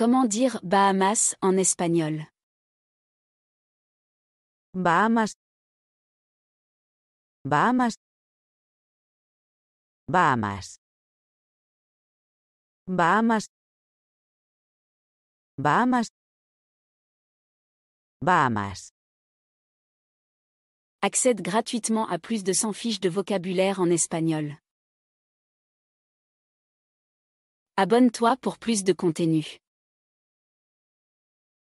Comment dire Bahamas en espagnol? Bahamas. Bahamas. Bahamas. Bahamas. Bahamas. Bahamas. Accède gratuitement à plus de 100 fiches de vocabulaire en espagnol. Abonne-toi pour plus de contenu.